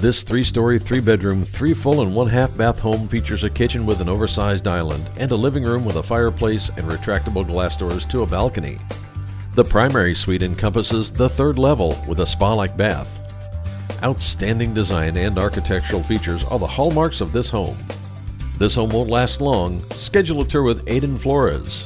This three story, three bedroom, three full and one half bath home features a kitchen with an oversized island and a living room with a fireplace and retractable glass doors to a balcony. The primary suite encompasses the third level with a spa like bath. Outstanding design and architectural features are the hallmarks of this home. This home won't last long. Schedule a tour with Aidan Flores.